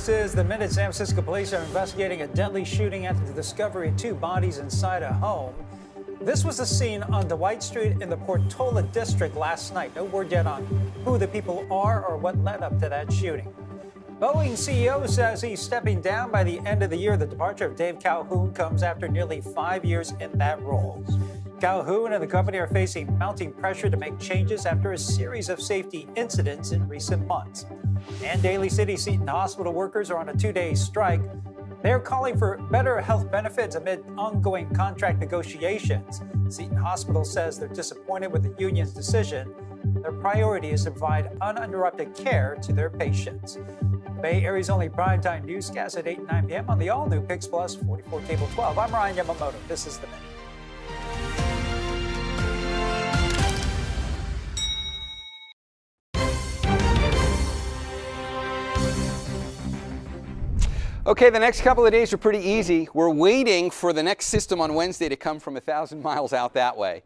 This is the Minute. San Francisco police are investigating a deadly shooting after the discovery of two bodies inside a home. This was the scene on Dwight Street in the Portola district last night. No word yet on who the people are or what led up to that shooting. Boeing CEO says he's stepping down by the end of the year. The departure of Dave Calhoun comes after nearly five years in that role. Calhoun and the company are facing mounting pressure to make changes after a series of safety incidents in recent months. And Daly City Seton Hospital workers are on a two day strike. They're calling for better health benefits amid ongoing contract negotiations. Seton Hospital says they're disappointed with the union's decision. Their priority is to provide uninterrupted care to their patients. Bay Area's only primetime newscast at 8 and 9 p.m. on the all new Pix Plus 44 Cable 12. I'm Ryan Yamamoto. This is The Minute. Okay, the next couple of days are pretty easy. We're waiting for the next system on Wednesday to come from a thousand miles out that way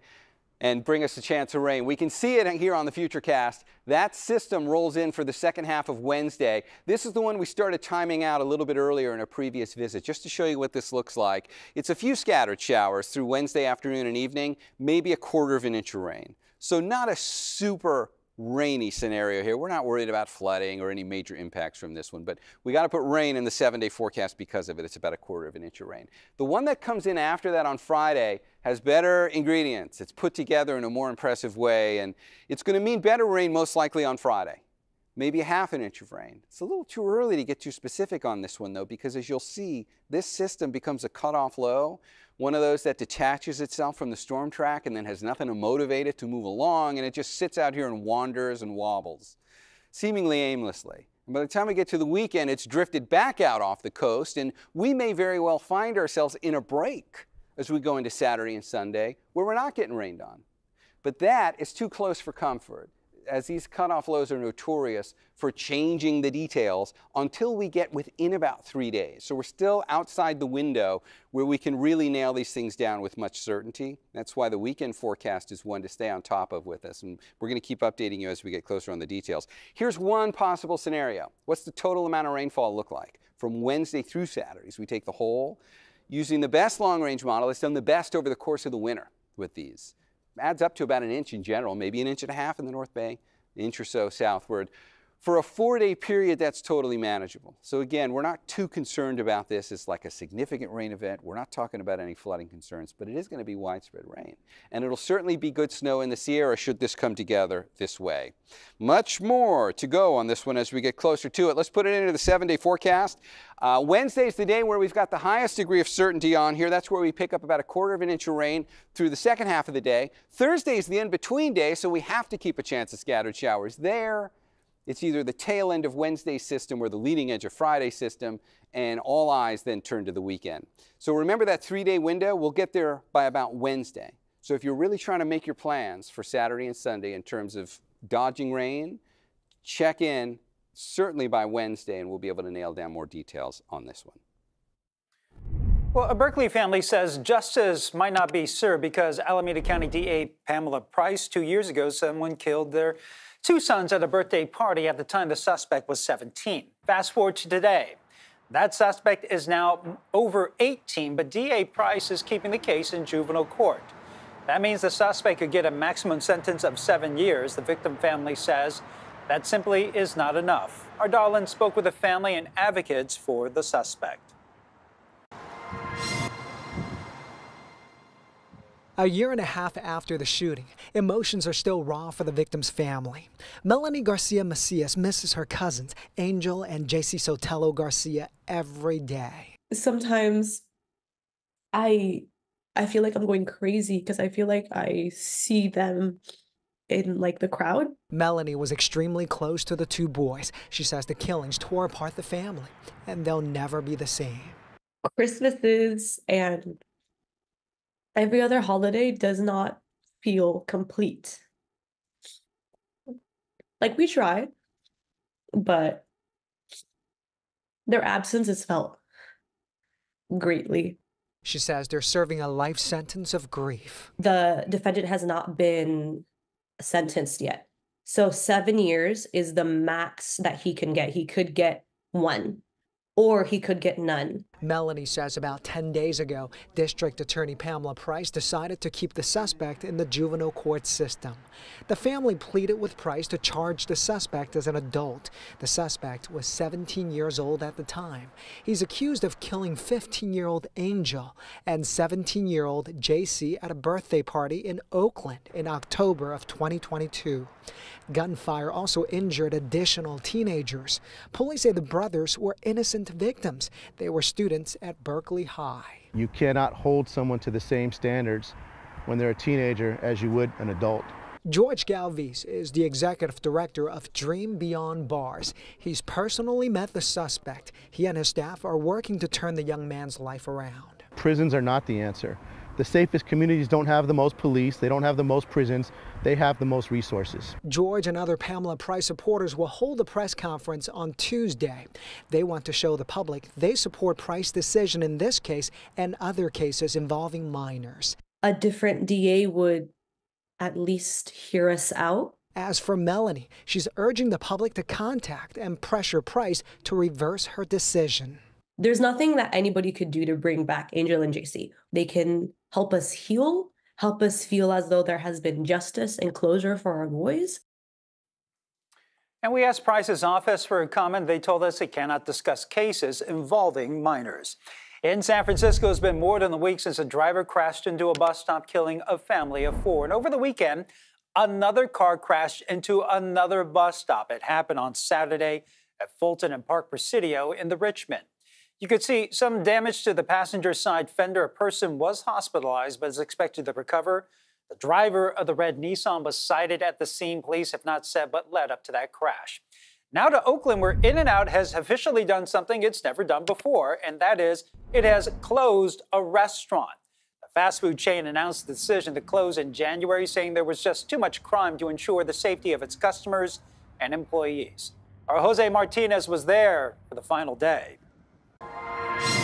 and bring us a chance of rain. We can see it here on the Futurecast. That system rolls in for the second half of Wednesday. This is the one we started timing out a little bit earlier in a previous visit, just to show you what this looks like. It's a few scattered showers through Wednesday afternoon and evening, maybe a quarter of an inch of rain. So not a super rainy scenario here. We're not worried about flooding or any major impacts from this one, but we got to put rain in the seven day forecast because of it. It's about a quarter of an inch of rain. The one that comes in after that on Friday has better ingredients. It's put together in a more impressive way, and it's going to mean better rain most likely on Friday. Maybe a half an inch of rain. It's a little too early to get too specific on this one though, because as you'll see, this system becomes a cutoff low one of those that detaches itself from the storm track and then has nothing to motivate it to move along, and it just sits out here and wanders and wobbles, seemingly aimlessly. By the time we get to the weekend, it's drifted back out off the coast, and we may very well find ourselves in a break as we go into Saturday and Sunday where we're not getting rained on. But that is too close for comfort as these cutoff lows are notorious for changing the details until we get within about three days. So we're still outside the window where we can really nail these things down with much certainty. That's why the weekend forecast is one to stay on top of with us. And we're going to keep updating you as we get closer on the details. Here's one possible scenario. What's the total amount of rainfall look like from Wednesday through Saturday? So we take the whole, using the best long range model, it's done the best over the course of the winter with these adds up to about an inch in general, maybe an inch and a half in the North Bay, an inch or so southward. For a four-day period, that's totally manageable. So again, we're not too concerned about this It's like a significant rain event. We're not talking about any flooding concerns, but it is going to be widespread rain. And it'll certainly be good snow in the Sierra should this come together this way. Much more to go on this one as we get closer to it. Let's put it into the seven-day forecast. Uh, Wednesday is the day where we've got the highest degree of certainty on here. That's where we pick up about a quarter of an inch of rain through the second half of the day. Thursday is the in-between day, so we have to keep a chance of scattered showers there. It's either the tail end of Wednesday's system or the leading edge of Friday's system, and all eyes then turn to the weekend. So remember that three-day window? We'll get there by about Wednesday. So if you're really trying to make your plans for Saturday and Sunday in terms of dodging rain, check in certainly by Wednesday, and we'll be able to nail down more details on this one. Well, a Berkeley family says justice might not be served because Alameda County DA Pamela Price, two years ago, someone killed their two sons at a birthday party at the time the suspect was 17. Fast forward to today. That suspect is now over 18, but DA Price is keeping the case in juvenile court. That means the suspect could get a maximum sentence of seven years. The victim family says that simply is not enough. Our Da Lin spoke with the family and advocates for the suspect. A year and a half after the shooting, emotions are still raw for the victim's family. Melanie Garcia Macias misses her cousins, Angel and JC Sotelo Garcia, every day. Sometimes I I feel like I'm going crazy because I feel like I see them in like the crowd. Melanie was extremely close to the two boys. She says the killings tore apart the family and they'll never be the same. Christmases and every other holiday does not feel complete. Like we try, but their absence is felt greatly. She says they're serving a life sentence of grief. The defendant has not been sentenced yet. So seven years is the max that he can get. He could get one or he could get none. Melanie says about 10 days ago, District Attorney Pamela Price decided to keep the suspect in the juvenile court system. The family pleaded with Price to charge the suspect as an adult. The suspect was 17 years old at the time. He's accused of killing 15 year old Angel and 17 year old JC at a birthday party in Oakland in October of 2022. Gunfire also injured additional teenagers. Police say the brothers were innocent victims. They were students at Berkeley High. You cannot hold someone to the same standards when they're a teenager as you would an adult. George Galvez is the executive director of Dream Beyond Bars. He's personally met the suspect. He and his staff are working to turn the young man's life around. Prisons are not the answer. The safest communities don't have the most police, they don't have the most prisons, they have the most resources. George and other Pamela Price supporters will hold a press conference on Tuesday. They want to show the public they support Price's decision in this case and other cases involving minors. A different DA would at least hear us out. As for Melanie, she's urging the public to contact and pressure Price to reverse her decision. There's nothing that anybody could do to bring back Angel and JC. They can help us heal, help us feel as though there has been justice and closure for our boys. And we asked Price's office for a comment. They told us they cannot discuss cases involving minors. In San Francisco, it's been more than a week since a driver crashed into a bus stop, killing a family of four. And over the weekend, another car crashed into another bus stop. It happened on Saturday at Fulton and Park Presidio in the Richmond. You could see some damage to the passenger side fender. A person was hospitalized but is expected to recover. The driver of the red Nissan was cited at the scene. Police have not said what led up to that crash. Now to Oakland, where In-N-Out has officially done something it's never done before, and that is it has closed a restaurant. The fast food chain announced the decision to close in January, saying there was just too much crime to ensure the safety of its customers and employees. Our Jose Martinez was there for the final day. you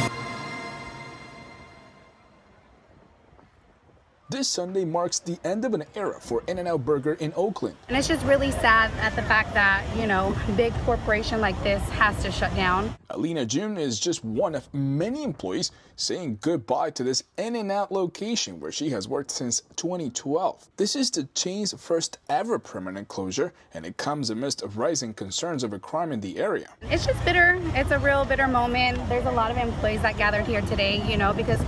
This Sunday marks the end of an era for In-N-Out Burger in Oakland. And it's just really sad at the fact that, you know, big corporation like this has to shut down. Alina June is just one of many employees saying goodbye to this In-N-Out location where she has worked since 2012. This is the chain's first ever permanent closure, and it comes amidst of rising concerns over crime in the area. It's just bitter. It's a real bitter moment. There's a lot of employees that gathered here today, you know, because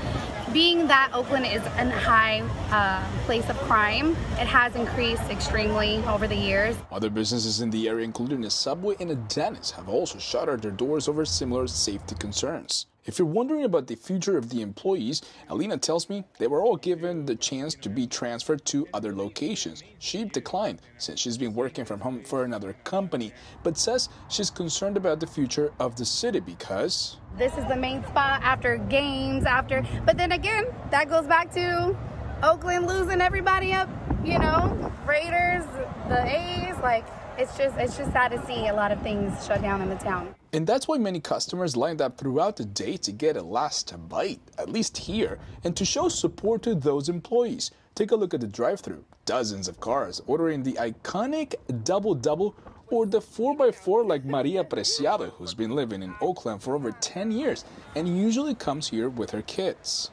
being that Oakland is a high uh, place of crime, it has increased extremely over the years. Other businesses in the area, including a Subway and a dentist, have also shuttered their doors over similar safety concerns. If you're wondering about the future of the employees, Alina tells me they were all given the chance to be transferred to other locations. She declined since she's been working from home for another company, but says she's concerned about the future of the city because this is the main spot after games, after, but then again, that goes back to Oakland losing everybody up, you know, Raiders, the A's, like it's just it's just sad to see a lot of things shut down in the town. And that's why many customers lined up throughout the day to get a last bite, at least here, and to show support to those employees. Take a look at the drive-through. Dozens of cars ordering the iconic double double or the 4x4 like Maria Preciado, who's been living in Oakland for over 10 years and usually comes here with her kids.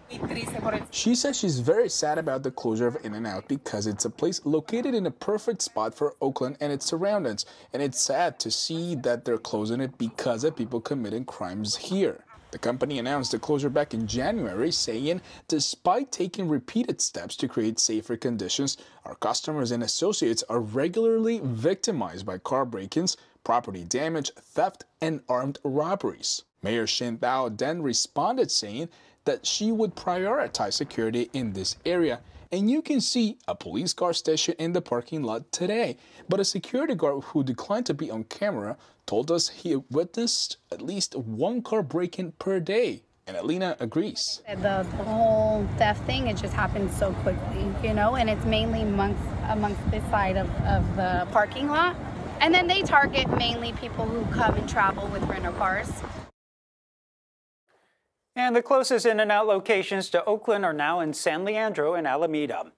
She says she's very sad about the closure of In-N-Out because it's a place located in a perfect spot for Oakland and its surroundings, and it's sad to see that they're closing it because of people committing crimes here. The company announced the closure back in January, saying, despite taking repeated steps to create safer conditions, our customers and associates are regularly victimized by car break-ins, property damage, theft, and armed robberies. Mayor Sheng Thao then responded saying that she would prioritize security in this area and you can see a police car station in the parking lot today. But a security guard who declined to be on camera told us he witnessed at least one car break-in per day. And Alina agrees. The, the, whole theft thing, it just happens so quickly, you know, and it's mainly amongst, amongst this side of, of the parking lot. And then they target mainly people who come and travel with rental cars. And the closest In-N-Out locations to Oakland are now in San Leandro and Alameda.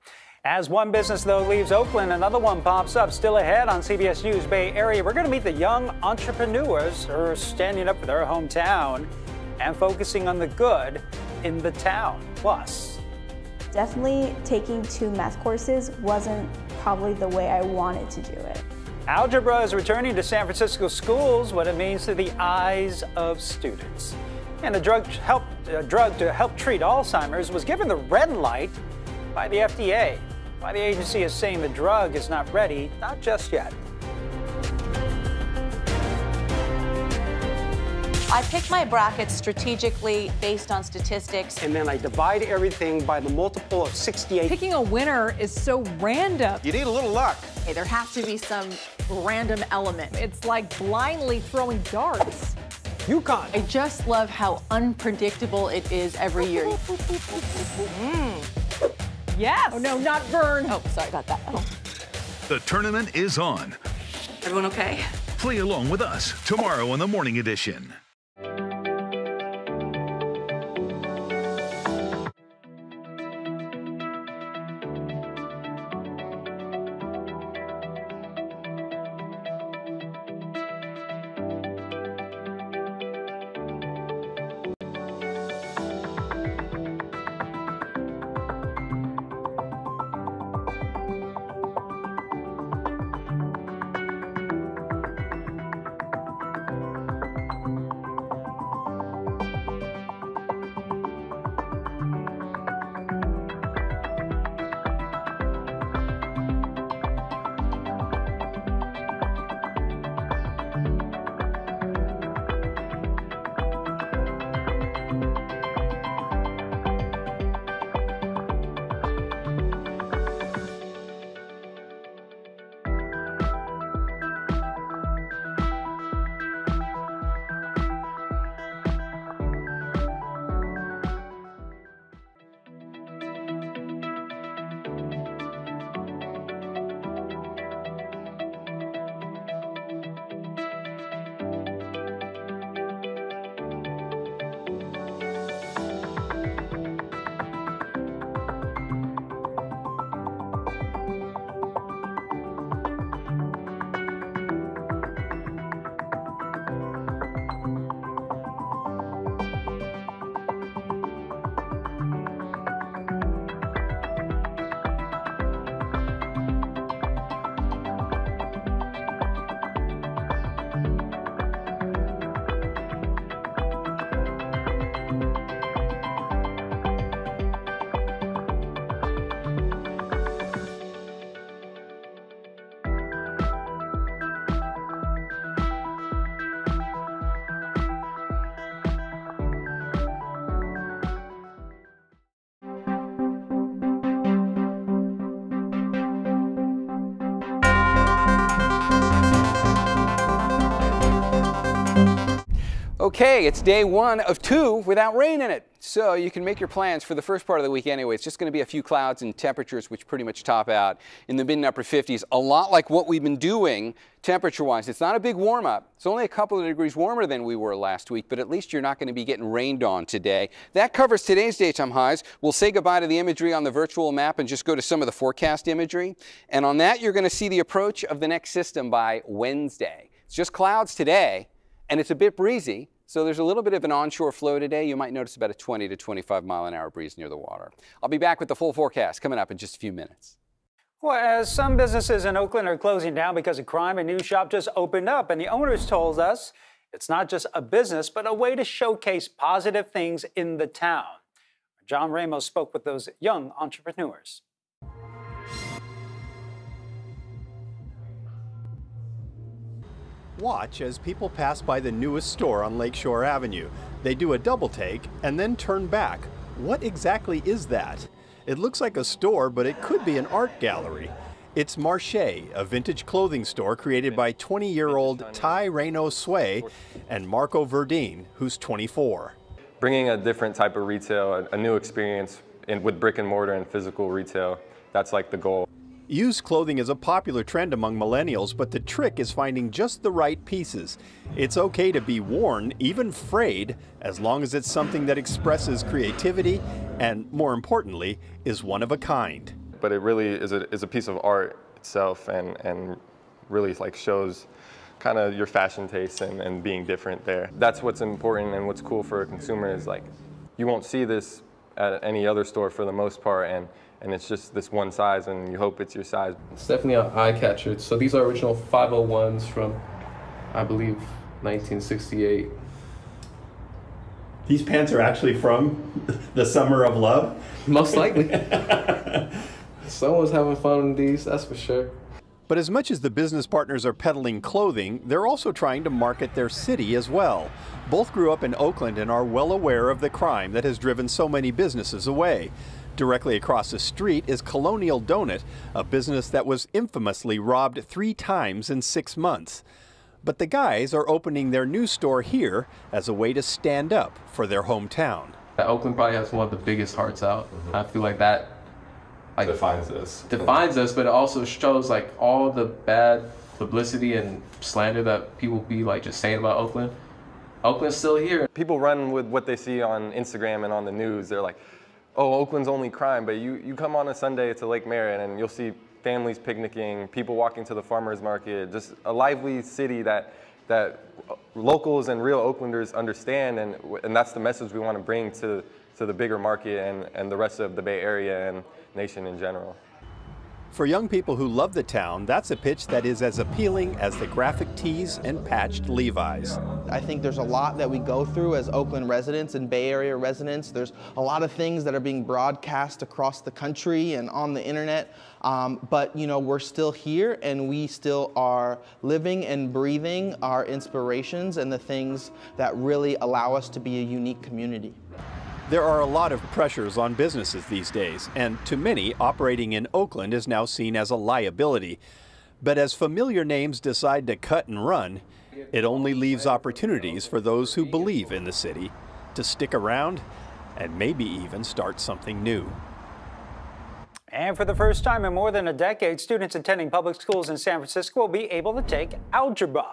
As one business, though, leaves Oakland, another one pops up. Still ahead on CBS News Bay Area, we're going to meet the young entrepreneurs who are standing up for their hometown and focusing on the good in the town. Plus, definitely taking two math courses wasn't probably the way I wanted to do it. Algebra is returning to San Francisco schools, what it means to the eyes of students. And a drug, help, a drug to help treat Alzheimer's was given the red light by the FDA. Why the agency is saying the drug is not ready, not just yet. I pick my brackets strategically based on statistics. And then I divide everything by the multiple of 68. Picking a winner is so random. You need a little luck. Hey, there has to be some random element. It's like blindly throwing darts. UConn. I just love how unpredictable it is every year. mm. Yes. Oh, no, not Vern. Oh, sorry about that. Oh. The tournament is on. Everyone okay? Play along with us tomorrow on the morning edition. Okay, it's day one of two without rain in it. So you can make your plans for the first part of the week anyway. It's just going to be a few clouds and temperatures which pretty much top out in the mid and upper 50s. A lot like what we've been doing temperature-wise. It's not a big warm-up. It's only a couple of degrees warmer than we were last week, but at least you're not going to be getting rained on today. That covers today's daytime highs. We'll say goodbye to the imagery on the virtual map and just go to some of the forecast imagery. And on that, you're going to see the approach of the next system by Wednesday. It's just clouds today, and it's a bit breezy. So there's a little bit of an onshore flow today. You might notice about a 20 to 25 mile an hour breeze near the water. I'll be back with the full forecast coming up in just a few minutes. Well, as some businesses in Oakland are closing down because of crime, a new shop just opened up, and the owners told us it's not just a business, but a way to showcase positive things in the town. John Ramos spoke with those young entrepreneurs. Watch as people pass by the newest store on Lakeshore Avenue. They do a double take and then turn back. What exactly is that? It looks like a store, but it could be an art gallery. It's Marche, a vintage clothing store created by 20 year old Ty Reno Sway and Marco Verdine, who's 24. Bringing a different type of retail, a, new experience in, with brick and mortar and physical retail, that's like the goal. Used clothing is a popular trend among millennials, but the trick is finding just the right pieces. It's okay to be worn, even frayed, as long as it's something that expresses creativity and, more importantly, is one of a kind. but it really is a, is a piece of art itself and, and really like shows kind of your fashion taste and, and being different there. That's what's important and what's cool for a consumer is like you won't see this at any other store for the most part and and it's just this one size and you hope it's your size. It's definitely an eye catcher. So these are original 501s from I believe 1968. These pants are actually from the summer of love? Most likely. Someone's having fun with these, that's for sure. But as much as the business partners are peddling clothing, they're also trying to market their city as well. Both grew up in Oakland and are well aware of the crime that has driven so many businesses away. Directly across the street is Colonial Donut, a business that was infamously robbed three times in six months. But the guys are opening their new store here as a way to stand up for their hometown. Oakland probably has one of the biggest hearts out. Mm-hmm. I feel like that like defines us. Defines us, but it also shows like all the bad publicity and slander that people be like just saying about Oakland. Oakland's still here. People run with what they see on Instagram and on the news. They're like, oh, Oakland's only crime, but you, you come on a Sunday to Lake Merritt and you'll see families picnicking, people walking to the farmer's market, just a lively city that, that locals and real Oaklanders understand, and, and that's the message we want to bring to, to the bigger market and, and the rest of the Bay Area and nation in general. For young people who love the town, that's a pitch that is as appealing as the graphic tees and patched Levi's. I think there's a lot that we go through as Oakland residents and Bay Area residents. There's a lot of things that are being broadcast across the country and on the internet. Um, but you know, we're still here and we still are living and breathing our inspirations and the things that really allow us to be a unique community. There are a lot of pressures on businesses these days, and to many, operating in Oakland is now seen as a liability. But as familiar names decide to cut and run, it only leaves opportunities for those who believe in the city to stick around and maybe even start something new. And for the first time in more than a decade, students attending public schools in San Francisco will be able to take algebra.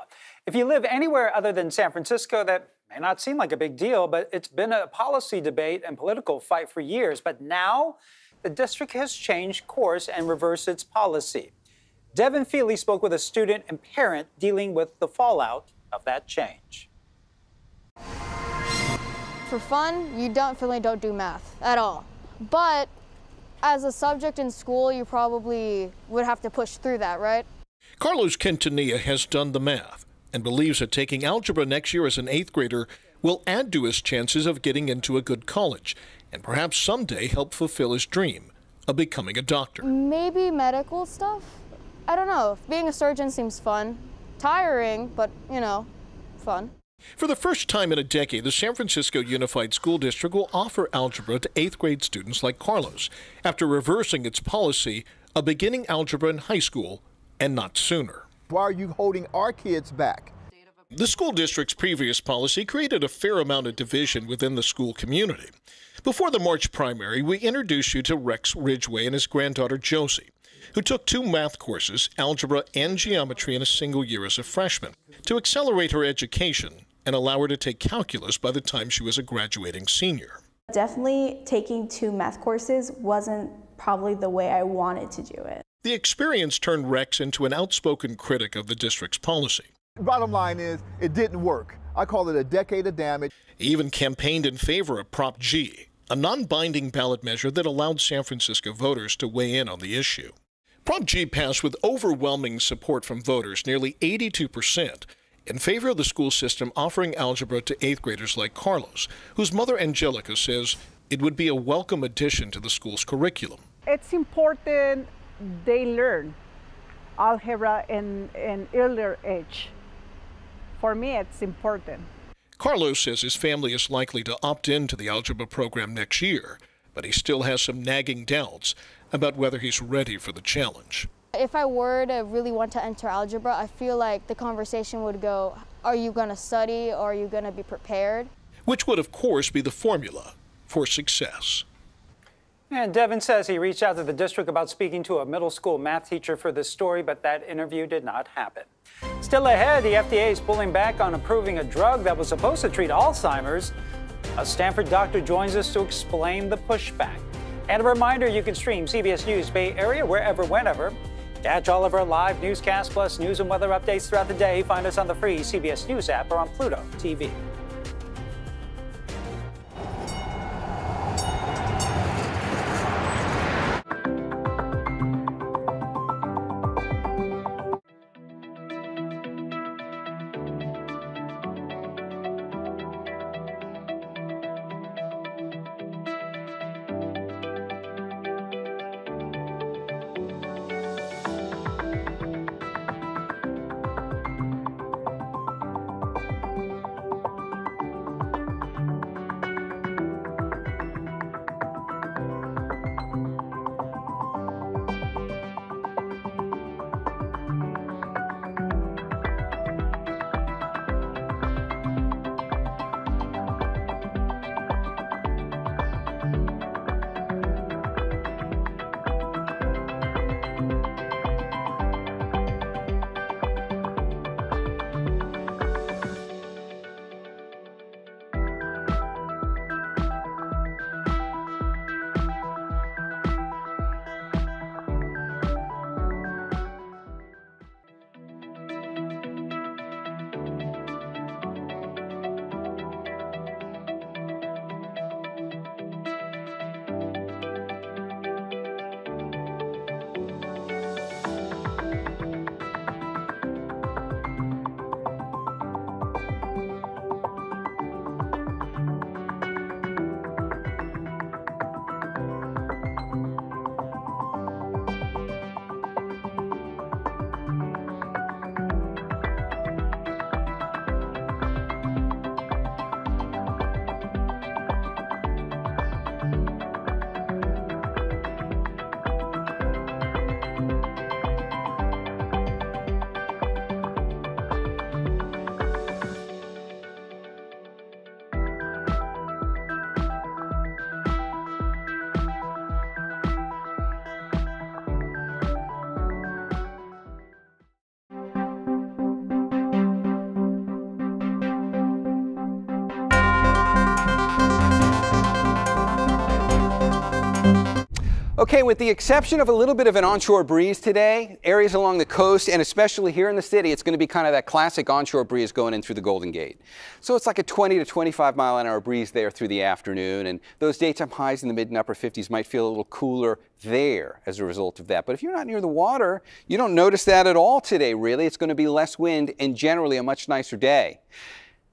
If you live anywhere other than San Francisco, that may not seem like a big deal, but it's been a policy debate and political fight for years. But now, the district has changed course and reversed its policy. Devin Fehely spoke with a student and parent dealing with the fallout of that change. For fun, you definitely don't do math at all. But as a subject in school, you probably would have to push through that, right? Carlos Quintanilla has done the math and believes that taking algebra next year as an eighth grader will add to his chances of getting into a good college and perhaps someday help fulfill his dream of becoming a doctor. Maybe medical stuff? I don't know. Being a surgeon seems fun. Tiring, but, you know, fun. For the first time in a decade, the San Francisco Unified School District will offer algebra to eighth grade students like Carlos after reversing its policy of beginning algebra in high school and not sooner. Why are you holding our kids back? The school district's previous policy created a fair amount of division within the school community. Before the March primary, we introduced you to Rex Ridgway and his granddaughter Josie, who took two math courses, algebra and geometry, in a single year as a freshman. To accelerate her education, and allow her to take calculus by the time she was a graduating senior. Definitely taking two math courses wasn't probably the way I wanted to do it. The experience turned Rex into an outspoken critic of the district's policy. Bottom line is, it didn't work. I call it a decade of damage. He even campaigned in favor of Prop G, a non binding ballot measure that allowed San Francisco voters to weigh in on the issue. Prop G passed with overwhelming support from voters, nearly 82 percent, in favor of the school system offering algebra to eighth graders like Carlos, whose mother Angelica says it would be a welcome addition to the school's curriculum. It's important they learn algebra in an earlier age. For me, it's important. Carlos says his family is likely to opt into the algebra program next year, but he still has some nagging doubts about whether he's ready for the challenge. If I were to really want to enter algebra, I feel like the conversation would go, are you going to study or are you going to be prepared? Which would, of course, be the formula for success. And Devin says he reached out to the district about speaking to a middle school math teacher for this story, but that interview did not happen. Still ahead, the FDA is pulling back on approving a drug that was supposed to treat Alzheimer's. A Stanford doctor joins us to explain the pushback. And a reminder you can stream CBS News Bay Area wherever, whenever. Catch all of our live newscasts plus news and weather updates throughout the day. Find us on the free CBS News app or on Pluto TV. Okay, with the exception of a little bit of an onshore breeze today, areas along the coast and especially here in the city, it's going to be kind of that classic onshore breeze going in through the Golden Gate. So it's like a 20 to 25 mile an hour breeze there through the afternoon, and those daytime highs in the mid and upper 50s might feel a little cooler there as a result of that. But if you're not near the water, you don't notice that at all today, really. It's going to be less wind and generally a much nicer day.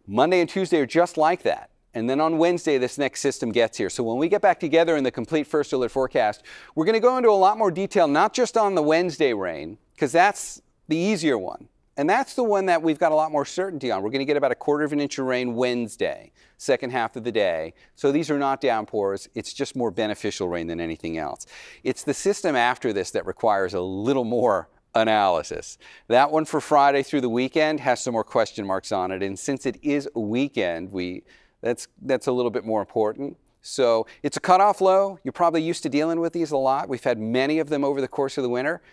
Monday and Tuesday are just like that. And then on Wednesday, this next system gets here. So when we get back together in the complete first alert forecast, we're going to go into a lot more detail, not just on the Wednesday rain, because that's the easier one. And that's the one that we've got a lot more certainty on. We're going to get about a quarter of an inch of rain Wednesday, second half of the day. So these are not downpours. It's just more beneficial rain than anything else. It's the system after this that requires a little more analysis. That one for Friday through the weekend has some more question marks on it. And since it is a weekend, we that's, that's a little bit more important. So it's a cutoff low. You're probably used to dealing with these a lot. We've had many of them over the course of the winter.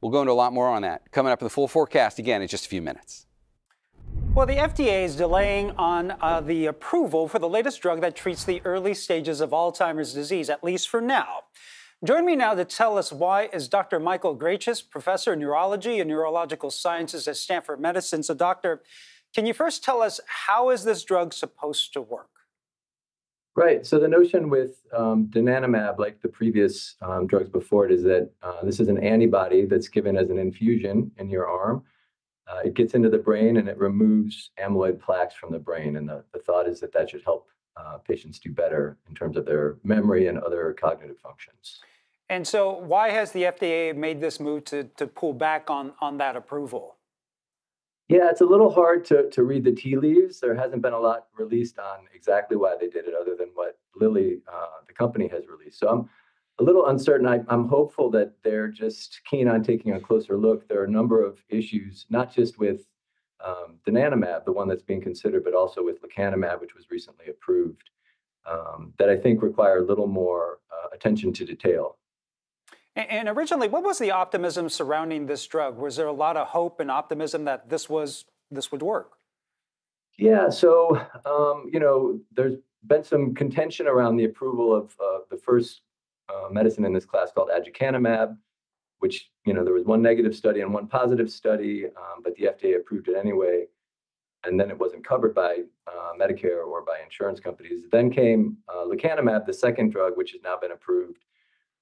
We'll go into a lot more on that. Coming up in the full forecast again in just a few minutes. Well, the FDA is delaying on uh, the approval for the latest drug that treats the early stages of Alzheimer's disease, at least for now. Join me now to tell us why is Dr. Michael Greicius, professor of neurology and neurological sciences at Stanford Medicine. So, doctor, can you first tell us how is this drug supposed to work? Right. So the notion with um, donanemab, like the previous um, drugs before it, is that uh, this is an antibody that's given as an infusion in your arm. Uh, it gets into the brain and it removes amyloid plaques from the brain. And the, the thought is that that should help uh, patients do better in terms of their memory and other cognitive functions. And so, why has the FDA made this move to, to pull back on, on that approval? Yeah, it's a little hard to, to read the tea leaves. There hasn't been a lot released on exactly why they did it, other than what Lilly, uh, the company, has released. So I'm a little uncertain. I, am hopeful that they're just keen on taking a closer look. There are a number of issues, not just with um, donanemab, the one that's being considered, but also with lecanemab, which was recently approved, um, that I think require a little more uh, attention to detail. And originally, what was the optimism surrounding this drug? Was there a lot of hope and optimism that this was this would work? Yeah, so um, you know, there's been some contention around the approval of uh, the first uh, medicine in this class called aducanumab, which you know there was one negative study and one positive study, um, but the FDA approved it anyway, and then it wasn't covered by uh, Medicare or by insurance companies. Then came uh, lecanemab, the second drug, which has now been approved,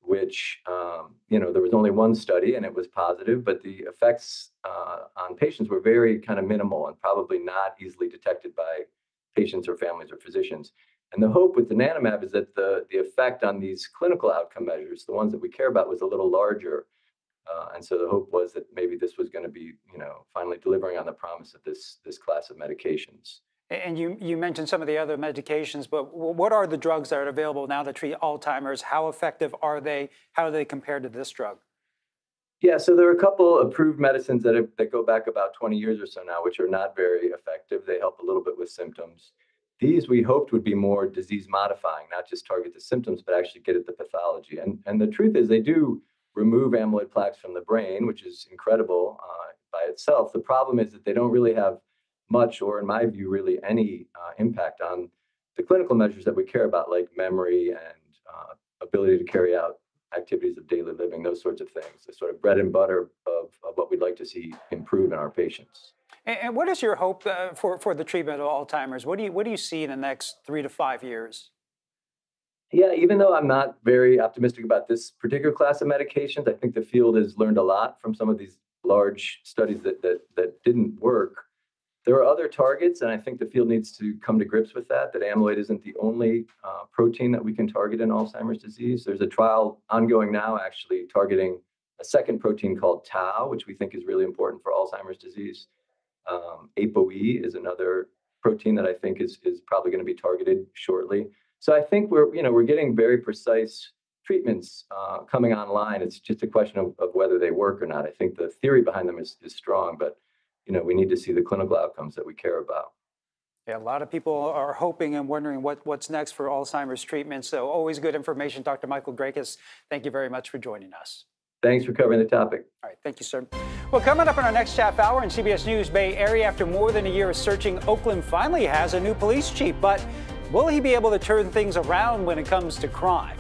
which um, you know there was only one study and it was positive, but the effects uh, on patients were very kind of minimal and probably not easily detected by patients or families or physicians. And the hope with donanemab is that the the effect on these clinical outcome measures, the ones that we care about, was a little larger. Uh, and so the hope was that maybe this was going to be, you know, finally delivering on the promise of this this class of medications. And you, you mentioned some of the other medications, but what are the drugs that are available now to treat Alzheimer's? How effective are they? How do they compare to this drug? Yeah, so there are a couple approved medicines that, have, that go back about 20 years or so now, which are not very effective. They help a little bit with symptoms. These we hoped would be more disease modifying, not just target the symptoms, but actually get at the pathology. And, and the truth is, they do remove amyloid plaques from the brain, which is incredible uh, by itself. The problem is that they don't really have much, or in my view, really any uh, impact on the clinical measures that we care about, like memory and uh, ability to carry out activities of daily living, those sorts of things, the sort of bread and butter of, of what we'd like to see improve in our patients. And, and what is your hope uh, for, for the treatment of Alzheimer's? What do, you, what do you see in the next three to five years? Yeah, even though I'm not very optimistic about this particular class of medications, I think the field has learned a lot from some of these large studies that, that, that didn't work. There are other targets, and I think the field needs to come to grips with that, that amyloid isn't the only uh, protein that we can target in Alzheimer's disease. There's a trial ongoing now actually targeting a second protein called tau, which we think is really important for Alzheimer's disease. Um, ApoE is another protein that I think is, is probably going to be targeted shortly. So I think we're, you know, we're getting very precise treatments uh, coming online. It's just a question of, of whether they work or not. I think the theory behind them is, is strong, but you know, we need to see the clinical outcomes that we care about. Yeah, a lot of people are hoping and wondering what, what's next for Alzheimer's treatment. So always good information. Dr. Michael Greicius, thank you very much for joining us. Thanks for covering the topic. All right, thank you, sir. Well, coming up in our next half hour in CBS News Bay Area, after more than a year of searching, Oakland finally has a new police chief. But will he be able to turn things around when it comes to crime?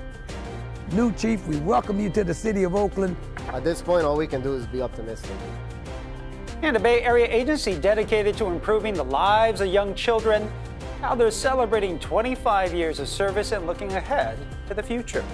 New chief, we welcome you to the city of Oakland. At this point, all we can do is be optimistic. And a Bay Area agency dedicated to improving the lives of young children. Now they're celebrating 25 years of service and looking ahead to the future.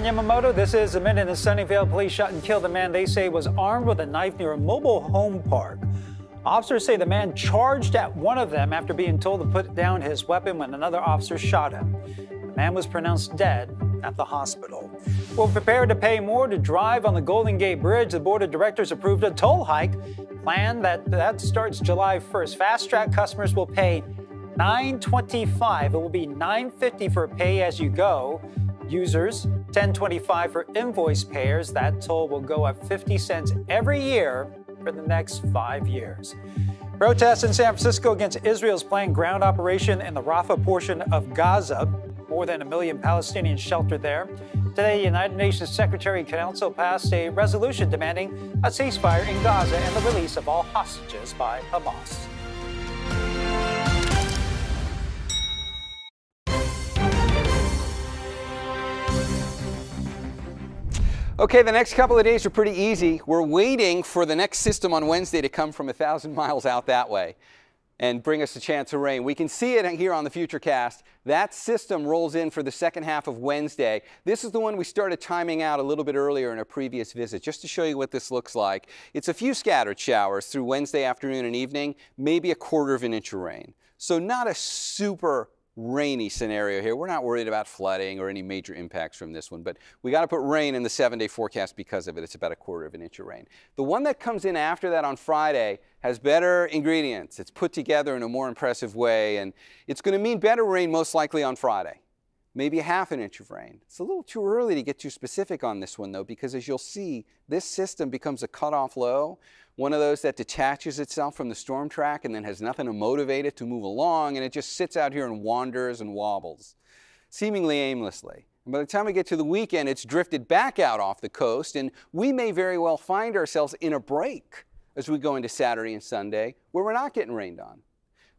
John Yamamoto. This is a minute in Sunnyvale. Police shot and killed a man they say was armed with a knife near a mobile home park. Officers say the man charged at one of them after being told to put down his weapon when another officer shot him. The man was pronounced dead at the hospital. We're prepared to pay more to drive on the Golden Gate Bridge. The board of directors approved a toll hike plan that, that starts July 1st. FasTrak customers will pay 925. It will be 950 for pay as you go. Users 1025 for invoice payers. That toll will go up 50 cents every year for the next five years. Protests in San Francisco against Israel's planned ground operation in the Rafah portion of Gaza. More than a million Palestinians sheltered there. Today, the United Nations Security Council passed a resolution demanding a ceasefire in Gaza and the release of all hostages by Hamas. Okay, the next couple of days are pretty easy. We're waiting for the next system on Wednesday to come from a thousand miles out that way and bring us a chance of rain. We can see it here on the Futurecast. That system rolls in for the second half of Wednesday. This is the one we started timing out a little bit earlier in a previous visit, just to show you what this looks like. It's a few scattered showers through Wednesday afternoon and evening, maybe a quarter of an inch of rain. So not a super rainy scenario here. We're not worried about flooding or any major impacts from this one, but we got to put rain in the seven day forecast because of it. It's about a quarter of an inch of rain. The one that comes in after that on Friday has better ingredients. It's put together in a more impressive way, and it's going to mean better rain most likely on Friday. Maybe half an inch of rain. It's a little too early to get too specific on this one though, because as you'll see, this system becomes a cutoff low one of those that detaches itself from the storm track and then has nothing to motivate it to move along, and it just sits out here and wanders and wobbles, seemingly aimlessly. And by the time we get to the weekend, it's drifted back out off the coast, and we may very well find ourselves in a break as we go into Saturday and Sunday where we're not getting rained on.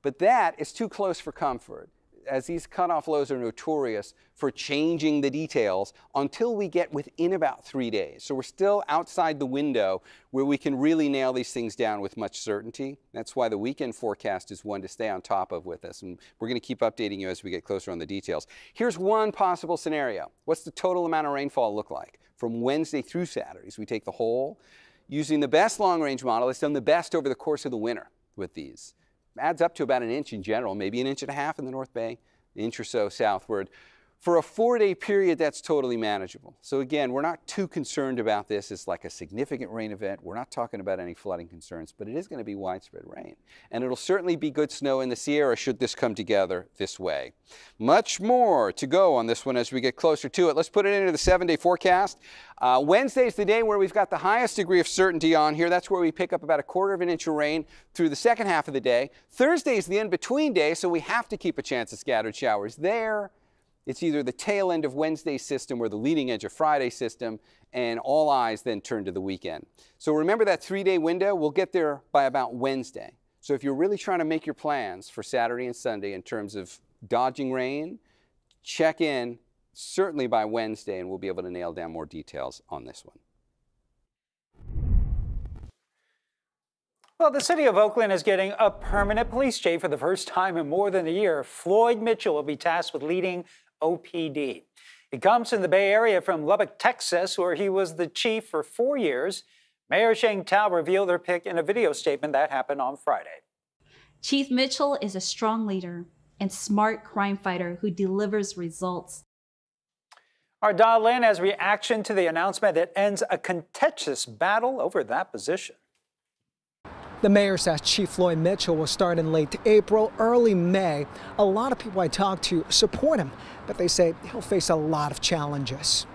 But that is too close for comfort as these cutoff lows are notorious for changing the details until we get within about three days. So we're still outside the window where we can really nail these things down with much certainty. That's why the weekend forecast is one to stay on top of with us. And we're going to keep updating you as we get closer on the details. Here's one possible scenario. What's the total amount of rainfall look like from Wednesday through Saturday? So we take the whole. Using the best long range model, it's done the best over the course of the winter with these adds up to about an inch in general, maybe an inch and a half in the North Bay, an inch or so southward. For a four-day period, that's totally manageable. So again, we're not too concerned about this It's like a significant rain event. We're not talking about any flooding concerns, but it is going to be widespread rain. And it'll certainly be good snow in the Sierra should this come together this way. Much more to go on this one as we get closer to it. Let's put it into the seven-day forecast. Uh, Wednesday is the day where we've got the highest degree of certainty on here. That's where we pick up about a quarter of an inch of rain through the second half of the day. Thursday is the in-between day, so we have to keep a chance of scattered showers there. It's either the tail end of Wednesday's system or the leading edge of Friday's system, and all eyes then turn to the weekend. So remember that three-day window? We'll get there by about Wednesday. So if you're really trying to make your plans for Saturday and Sunday in terms of dodging rain, check in certainly by Wednesday, and we'll be able to nail down more details on this one. Well, the city of Oakland is getting a permanent police chief for the first time in more than a year. Floyd Mitchell will be tasked with leading OPD. He comes from the Bay Area from Lubbock, Texas, where he was the chief for four years. Mayor Sheng Thao revealed their pick in a video statement that happened on Friday. Chief Mitchell is a strong leader and smart crime fighter who delivers results. Our Da Lin as reaction to the announcement that ends a contentious battle over that position. The mayor says Chief Floyd Mitchell will start in late April, early May. A lot of people I talk to support him, but they say he'll face a lot of challenges.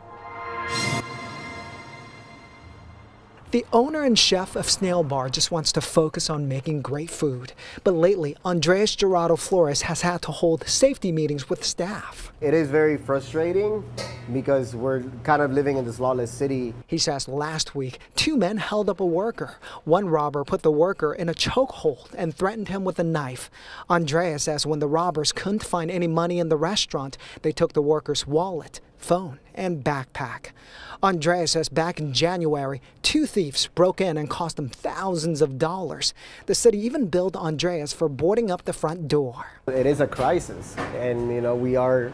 The owner and chef of Snail Bar just wants to focus on making great food. But lately, Andres Gerardo Flores has had to hold safety meetings with staff. It is very frustrating because we're kind of living in this lawless city. He says last week, two men held up a worker. One robber put the worker in a chokehold and threatened him with a knife. Andres says when the robbers couldn't find any money in the restaurant, they took the worker's wallet, phone, and backpack. Andres says back in January, two thieves broke in and cost him thousands of dollars. The city even billed Andres for boarding up the front door. It is a crisis, and you know we are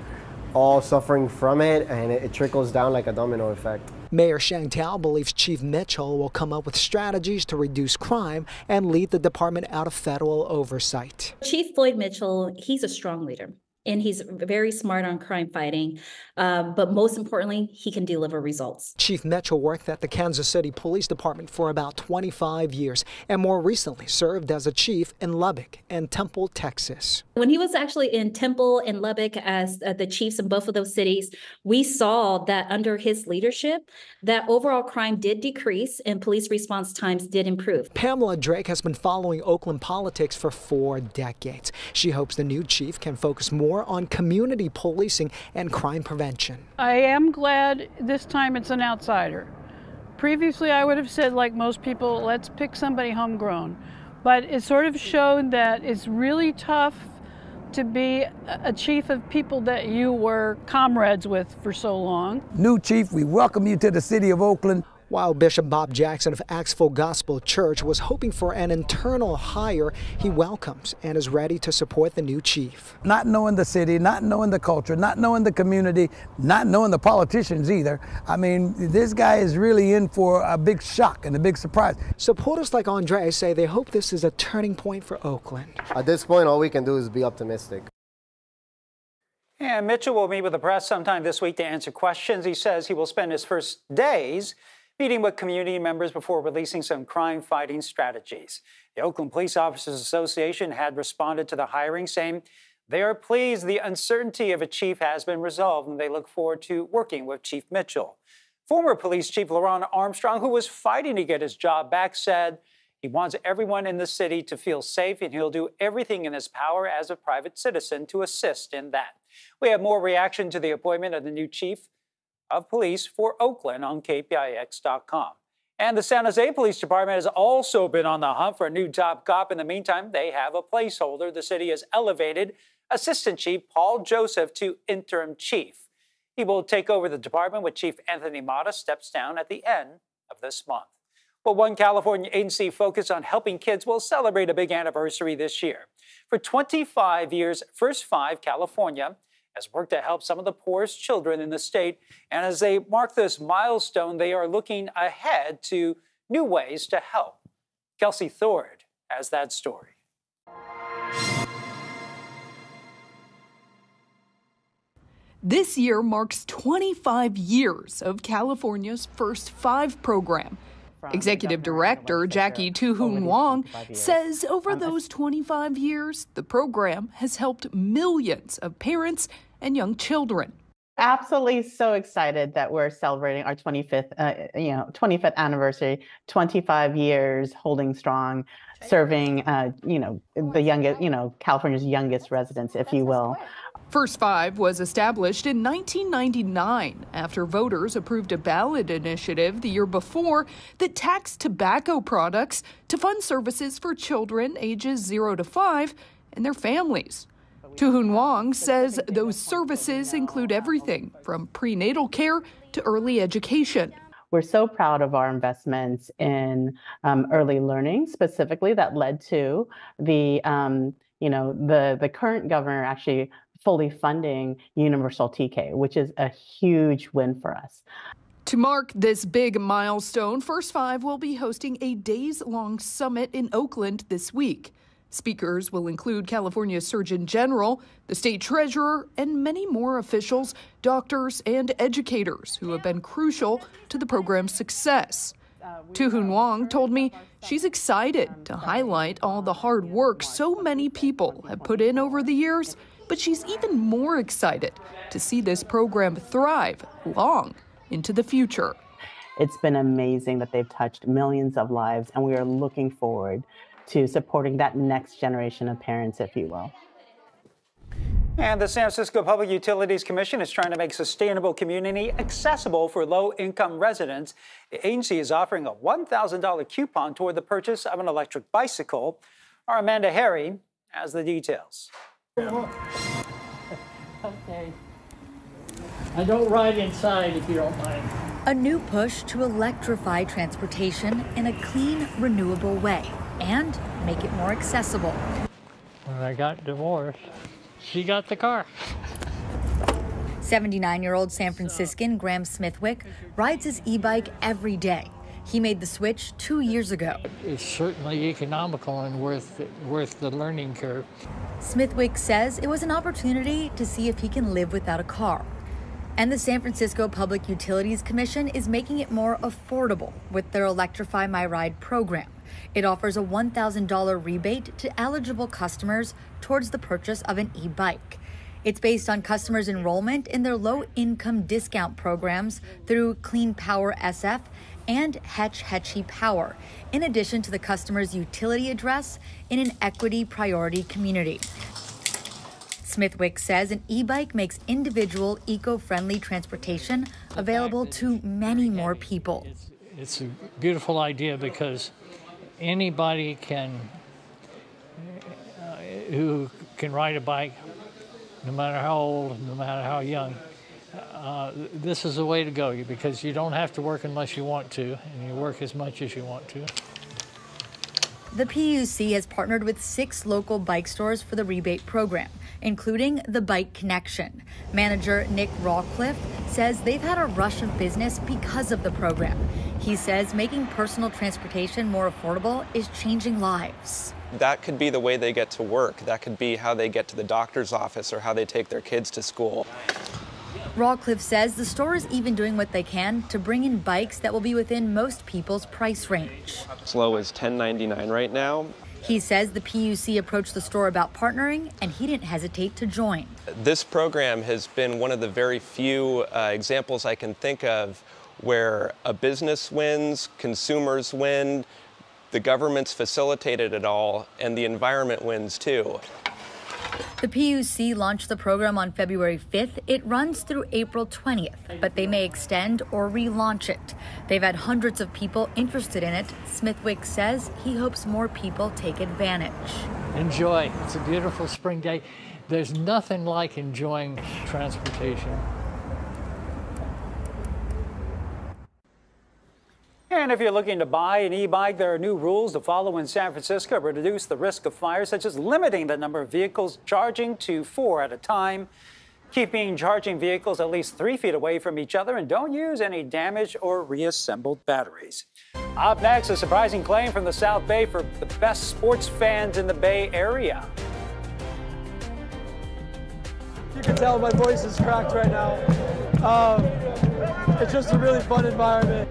all suffering from it, and it, it trickles down like a domino effect. Mayor Sheng Thao believes Chief Mitchell will come up with strategies to reduce crime and lead the department out of federal oversight. Chief Floyd Mitchell, he's a strong leader and he's very smart on crime fighting. Um, but most importantly, he can deliver results. Chief Mitchell worked at the Kansas City Police Department for about 25 years and more recently served as a chief in Lubbock and Temple, Texas. When he was actually in Temple and Lubbock as uh, the chiefs in both of those cities, we saw that under his leadership, that overall crime did decrease and police response times did improve. Pamela Drake has been following Oakland politics for four decades. She hopes the new chief can focus more more on community policing and crime prevention. I am glad this time it's an outsider. Previously, I would have said, like most people, let's pick somebody homegrown. But it sort of showed that it's really tough to be a chief of people that you were comrades with for so long. New chief, we welcome you to the city of Oakland. While Bishop Bob Jackson of Acts Full Gospel Church was hoping for an internal hire, he welcomes and is ready to support the new chief. Not knowing the city, not knowing the culture, not knowing the community, not knowing the politicians either. I mean, this guy is really in for a big shock and a big surprise. Supporters like Andre say they hope this is a turning point for Oakland. At this point, all we can do is be optimistic. And Mitchell will meet with the press sometime this week to answer questions. He says he will spend his first days meeting with community members before releasing some crime fighting strategies. The Oakland Police Officers Association had responded to the hiring, saying they are pleased the uncertainty of a chief has been resolved and they look forward to working with Chief Mitchell. Former Police Chief LeRonne Armstrong, who was fighting to get his job back, said he wants everyone in the city to feel safe and he'll do everything in his power as a private citizen to assist in that. We have more reaction to the appointment of the new chief of Police for Oakland on KPIX.com. And the San Jose Police Department has also been on the hunt for a new top cop. In the meantime, they have a placeholder. The city has elevated Assistant Chief Paul Joseph to interim chief. He will take over the department when Chief Anthony Mata steps down at the end of this month. Well, one California agency focused on helping kids will celebrate a big anniversary this year. For 25 years, First Five California has worked to help some of the poorest children in the state. And as they mark this milestone, they are looking ahead to new ways to help. Kelsey Thord has that story. This year marks 25 years of California's First Five program. Executive Director Jackie Thu-Quynh Wong says over those 25 years, the program has helped millions of parents and young children. Absolutely, so excited that we're celebrating our 25th, uh, you know, 25th anniversary, 25 years holding strong, serving, uh, you know, the youngest, you know, California's youngest residents, if you will. First Five was established in 1999 after voters approved a ballot initiative the year before that taxed tobacco products to fund services for children ages 0 to 5 and their families. Thu-Quynh Wong says those services include everything from prenatal care to early education. We're so proud of our investments in um, early learning, specifically that led to the, um, you know, the the current governor actually fully funding universal TK, which is a huge win for us. To mark this big milestone, First Five will be hosting a days long summit in Oakland this week. Speakers will include California Surgeon General, the state treasurer, and many more officials, doctors, and educators who have been crucial to the program's success. Thu-Quynh Wong told me she's excited to highlight all the hard work so many people have put in over the years but she's even more excited to see this program thrive long into the future. It's been amazing that they've touched millions of lives, and we are looking forward to supporting that next generation of parents, if you will. And the San Francisco Public Utilities Commission is trying to make sustainable community accessible for low income residents. The agency is offering a $1,000 coupon toward the purchase of an electric bicycle. Our Amanda Hari has the details. Okay. I don't ride inside if you don't mind. A new push to electrify transportation in a clean, renewable way and make it more accessible. When I got divorced, she got the car. 79 year old San Franciscan Graham Smithwick rides his e bike every day. He made the switch two years ago. It's certainly economical and worth worth the learning curve. Smithwick says it was an opportunity to see if he can live without a car. And the San Francisco Public Utilities Commission is making it more affordable with their Electrify My Ride program. It offers a $1,000 rebate to eligible customers towards the purchase of an e bike. It's based on customers' enrollment in their low income discount programs through Clean Power SF and Hetch Hetchy Power, in addition to the customer's utility address in an equity priority community. Smithwick says an e bike makes individual eco friendly transportation available to many more people. It's a beautiful idea because anybody can uh, who can ride a bike, no matter how old, no matter how young. Uh, this is the way to go because you don't have to work unless you want to, and you work as much as you want to. The PUC has partnered with six local bike stores for the rebate program, including the Bike Connection. Manager Nick Rawcliffe says they've had a rush of business because of the program. He says making personal transportation more affordable is changing lives. That could be the way they get to work. That could be how they get to the doctor's office or how they take their kids to school. Rawcliffe says the store is even doing what they can to bring in bikes that will be within most people's price range. As low as $10.99 right now. He says the PUC approached the store about partnering and he didn't hesitate to join. This program has been one of the very few uh, examples I can think of where a business wins, consumers win, the government's facilitated it all, and the environment wins too. The PUC launched the program on February 5th. It runs through April 20th, but they may extend or relaunch it. They've had hundreds of people interested in it. Smithwick says he hopes more people take advantage. Enjoy. It's a beautiful spring day. There's nothing like enjoying transportation. And if you're looking to buy an e-bike, there are new rules to follow in San Francisco to reduce the risk of fire, such as limiting the number of vehicles charging to four at a time, keeping charging vehicles at least three feet away from each other, and don't use any damaged or reassembled batteries. Up next, a surprising claim from the South Bay for the best sports fans in the Bay Area. You can tell my voice is cracked right now. Um, it's just a really fun environment.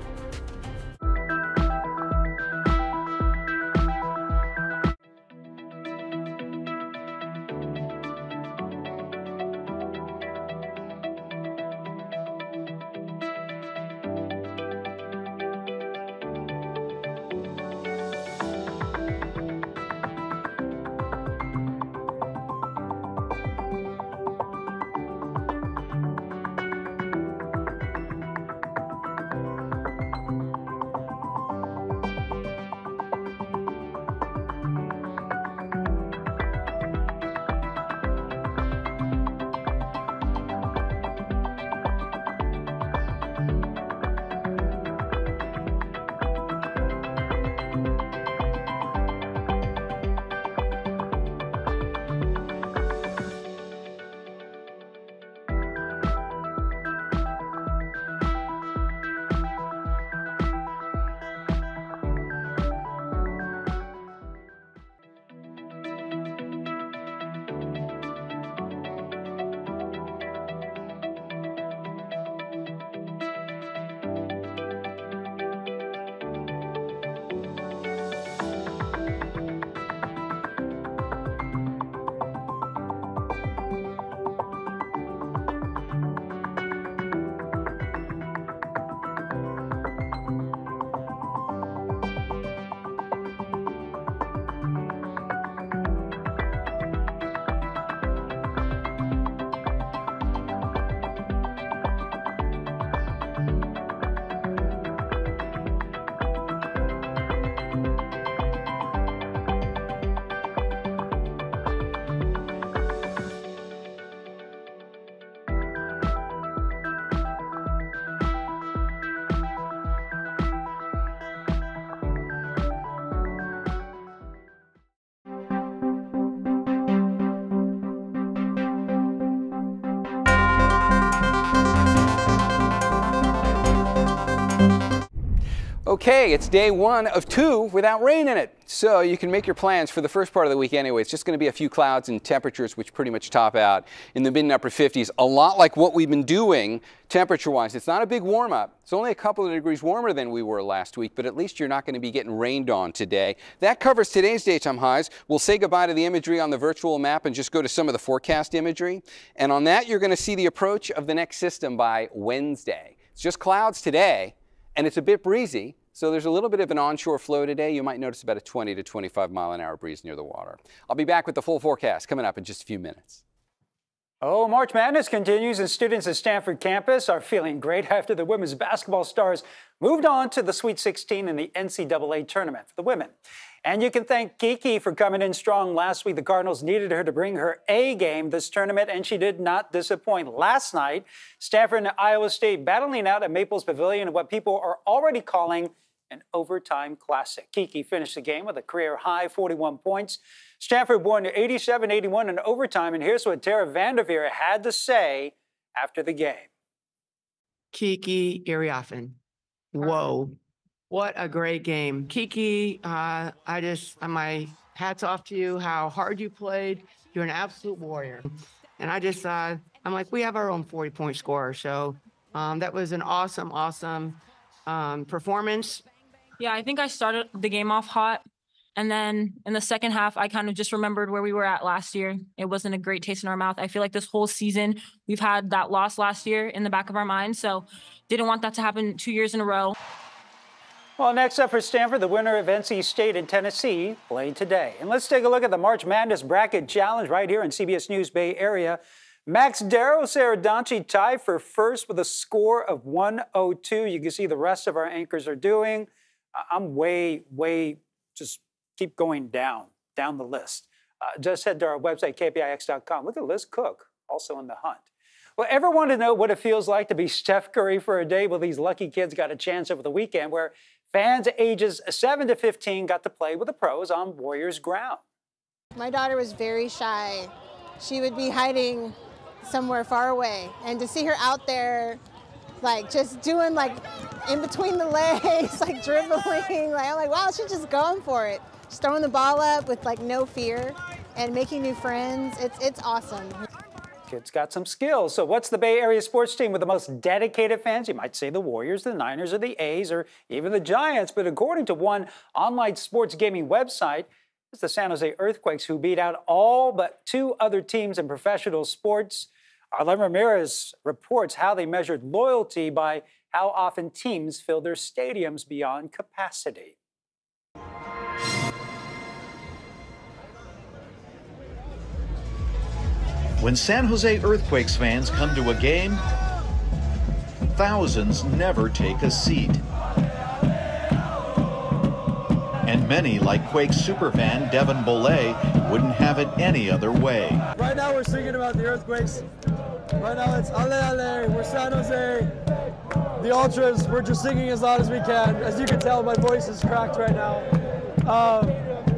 Okay, it's day one of two without rain in it. So you can make your plans for the first part of the week anyway. It's just going to be a few clouds and temperatures which pretty much top out in the mid and upper 50s. A lot like what we've been doing temperature-wise. It's not a big warm-up. It's only a couple of degrees warmer than we were last week, but at least you're not going to be getting rained on today. That covers today's daytime highs. We'll say goodbye to the imagery on the virtual map and just go to some of the forecast imagery. And on that, you're going to see the approach of the next system by Wednesday. It's just clouds today and it's a bit breezy. So there's a little bit of an onshore flow today. You might notice about a 20 to 25 mile an hour breeze near the water. I'll be back with the full forecast coming up in just a few minutes. Oh, March Madness continues, and students at Stanford campus are feeling great after the women's basketball stars moved on to the Sweet 16 in the NCAA tournament for the women. And you can thank Kiki for coming in strong last week. The Cardinals needed her to bring her A game this tournament, and she did not disappoint. Last night, Stanford and Iowa State battling out at Maples Pavilion in what people are already calling an overtime classic. Kiki finished the game with a career high 41 points. Stanford won 87 81 in overtime, and here's what Tara VanDerveer had to say after the game. Kiki Iriafen. Whoa. What a great game. Kiki, uh, I just, uh, my hats off to you, how hard you played. You're an absolute warrior. And I just, uh, I'm like, we have our own 40 point scorer. So um, that was an awesome, awesome um, performance. Yeah, I think I started the game off hot. And then in the second half, I kind of just remembered where we were at last year. It wasn't a great taste in our mouth. I feel like this whole season, we've had that loss last year in the back of our mind. So didn't want that to happen two years in a row. Well, next up for Stanford, the winner of NC State and Tennessee played today. And let's take a look at the March Madness Bracket Challenge right here in CBS News Bay Area. Max Darrow Sara Donchey tied for first with a score of 102. You can see the rest of our anchors are doing. I'm way, way, just keep going down, down the list. Uh, just head to our website, kpix.com. Look at Liz Cook, also in the hunt. Well, ever want to know what it feels like to be Steph Curry for a day? Well, these lucky kids got a chance over the weekend where Fans ages 7 to 15 got to play with the pros on Warriors ground. My daughter was very shy. She would be hiding somewhere far away. And to see her out there, like just doing like in between the legs, like dribbling, like I'm like, wow, she's just going for it. Throwing the ball up with like no fear and making new friends. It's, it's awesome. Kid's got some skills. So what's the Bay Area sports team with the most dedicated fans? You might say the Warriors, the Niners, or the A's, or even the Giants. But according to one online sports gaming website, it's the San Jose Earthquakes who beat out all but two other teams in professional sports. our Len Ramirez reports how they measured loyalty by how often teams fill their stadiums beyond capacity. When San Jose Earthquakes fans come to a game, thousands never take a seat. And many, like Quakes superfan Devin Bollet, wouldn't have it any other way. Right now we're singing about the Earthquakes. Right now it's Ale Ale, we're San Jose. The Ultras, we're just singing as loud as we can. As you can tell, my voice is cracked right now. Um,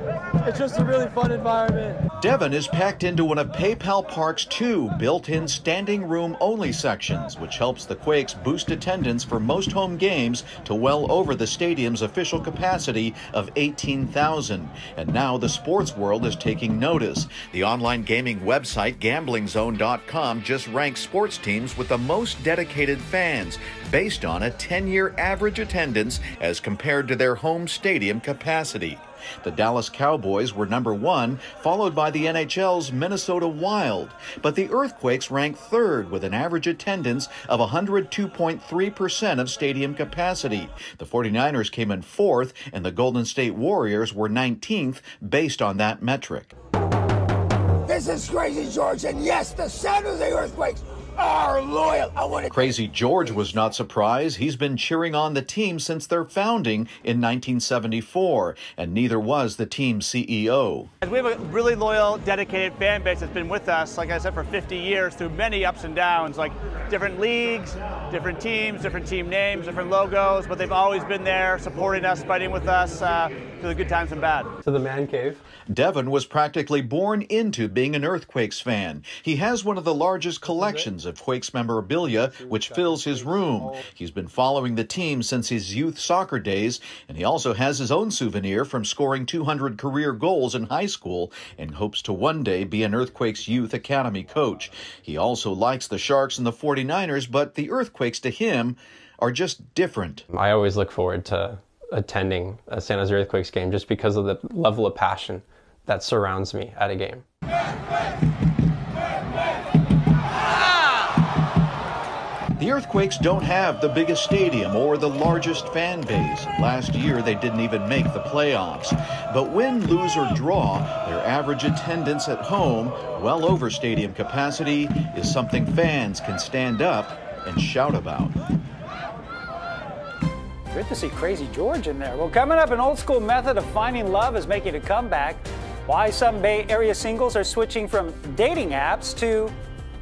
it's just a really fun environment. Devin is packed into one of PayPal Park's two built-in standing room only sections, which helps the Quakes boost attendance for most home games to well over the stadium's official capacity of 18,000. And now the sports world is taking notice. The online gaming website gamblingzone.com just ranks sports teams with the most dedicated fans based on a 10-year average attendance as compared to their home stadium capacity. The Dallas Cowboys were number one, followed by the NHL's Minnesota Wild. But the Earthquakes ranked third with an average attendance of 102.3% of stadium capacity. The 49ers came in fourth, and the Golden State Warriors were 19th based on that metric. This is Crazy George, and yes, the San Jose Earthquakes are loyal. I want to. Crazy George was not surprised. He's been cheering on the team since their founding in 1974, and neither was the team's CEO. We have a really loyal, dedicated fan base that's been with us, like I said, for 50 years through many ups and downs, like different leagues, different teams, different team names, different logos, but they've always been there supporting us, fighting with us. Uh, through the good times and bad. To the man cave. Devin was practically born into being an Earthquakes fan. He has one of the largest collections of Quakes memorabilia, which fills his room. He's been following the team since his youth soccer days, and he also has his own souvenir from scoring 200 career goals in high school and hopes to one day be an Earthquakes Youth Academy coach. He also likes the Sharks and the 49ers, but the Earthquakes to him are just different. I always look forward to attending a San Jose Earthquakes game just because of the level of passion that surrounds me at a game. The Earthquakes don't have the biggest stadium or the largest fan base. Last year, they didn't even make the playoffs. But win, lose, or draw, their average attendance at home, well over stadium capacity, is something fans can stand up and shout about. Good to see Crazy George in there. Well, coming up, an old school method of finding love is making a comeback. Why some Bay Area singles are switching from dating apps to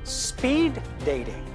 speed dating.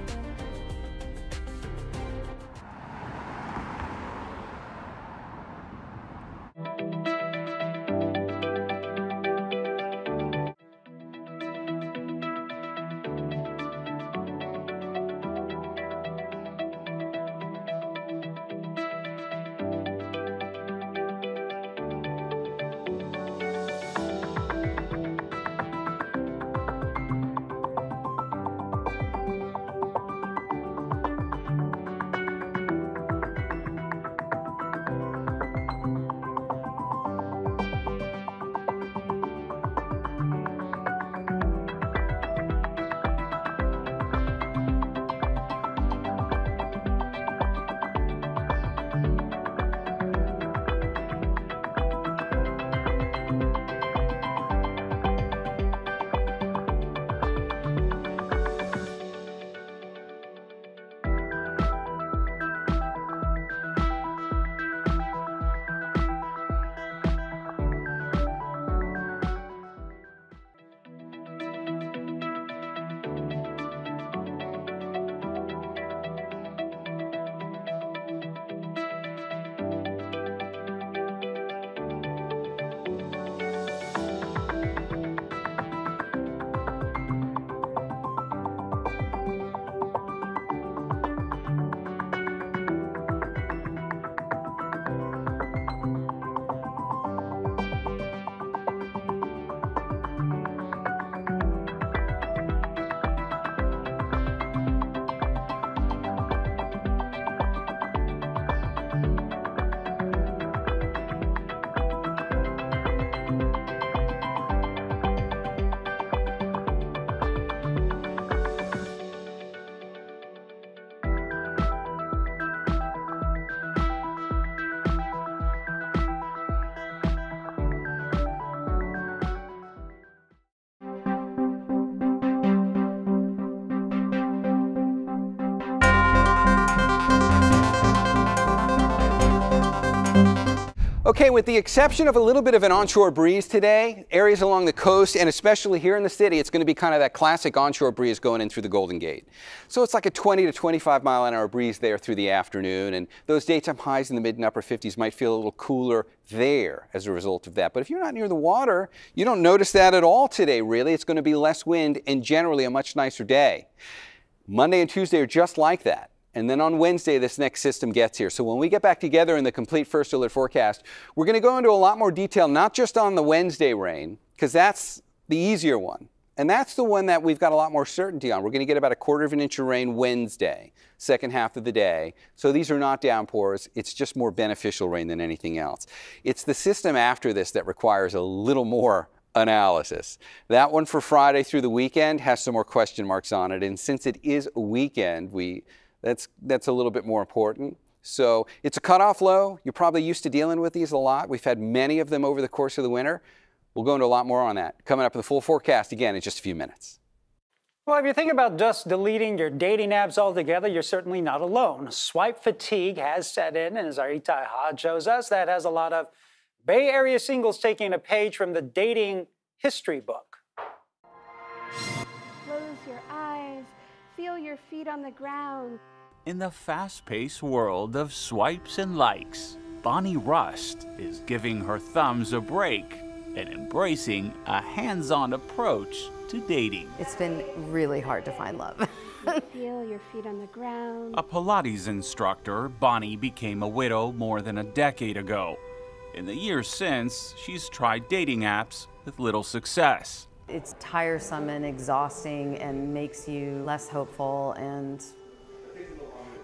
Okay, with the exception of a little bit of an onshore breeze today, areas along the coast and especially here in the city, it's going to be kind of that classic onshore breeze going in through the Golden Gate. So it's like a 20 to 25 mile an hour breeze there through the afternoon, and those daytime highs in the mid and upper 50s might feel a little cooler there as a result of that. But if you're not near the water, you don't notice that at all today, really. It's going to be less wind and generally a much nicer day. Monday and Tuesday are just like that. And then on Wednesday, this next system gets here. So when we get back together in the complete first alert forecast, we're going to go into a lot more detail, not just on the Wednesday rain, because that's the easier one. And that's the one that we've got a lot more certainty on. We're going to get about a quarter of an inch of rain Wednesday, second half of the day. So these are not downpours. It's just more beneficial rain than anything else. It's the system after this that requires a little more analysis. That one for Friday through the weekend has some more question marks on it. And since it is a weekend, we that's, that's a little bit more important. So it's a cutoff low. You're probably used to dealing with these a lot. We've had many of them over the course of the winter. We'll go into a lot more on that. Coming up in the full forecast again in just a few minutes. Well, if you think about just deleting your dating apps altogether, you're certainly not alone. Swipe fatigue has set in, and as our Itay Hod shows us, that has a lot of Bay Area singles taking a page from the dating history book. Close your eyes, feel your feet on the ground. In the fast paced world of swipes and likes, Bonnie Rust is giving her thumbs a break and embracing a hands on approach to dating. It's been really hard to find love. Feel your feet on the ground. A Pilates instructor, Bonnie became a widow more than a decade ago. In the years since, she's tried dating apps with little success. It's tiresome and exhausting and makes you less hopeful, and